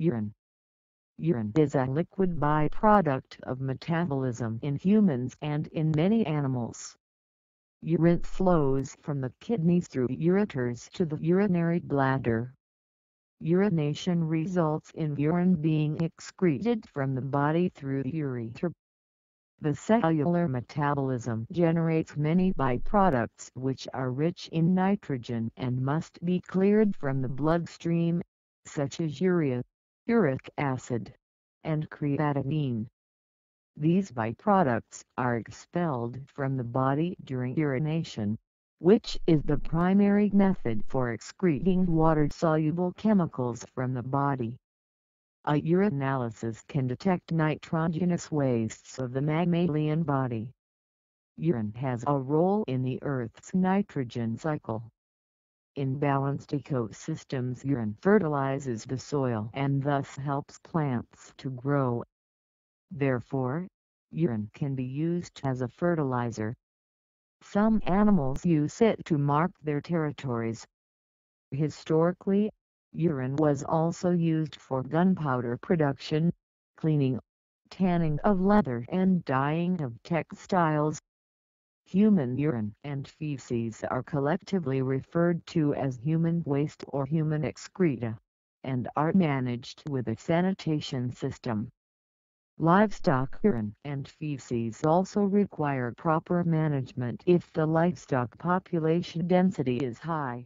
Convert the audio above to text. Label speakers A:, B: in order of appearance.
A: Urine Urine is a liquid byproduct of metabolism in humans and in many animals. Urine flows from the kidneys through ureters to the urinary bladder. Urination results in urine being excreted from the body through the urethra. The cellular metabolism generates many byproducts which are rich in nitrogen and must be cleared from the bloodstream, such as urea, uric acid, and creatinine. These byproducts are expelled from the body during urination, which is the primary method for excreting water-soluble chemicals from the body. A urinalysis can detect nitrogenous wastes of the mammalian body. Urine has a role in the Earth's nitrogen cycle. In balanced ecosystems urine fertilizes the soil and thus helps plants to grow. Therefore, urine can be used as a fertilizer. Some animals use it to mark their territories. Historically, urine was also used for gunpowder production, cleaning, tanning of leather and dyeing of textiles. Human urine and feces are collectively referred to as human waste or human excreta, and are managed with a sanitation system. Livestock urine and feces also require proper management if the livestock population density is high.